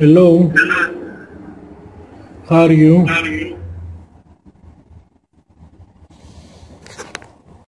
Hello. How are you?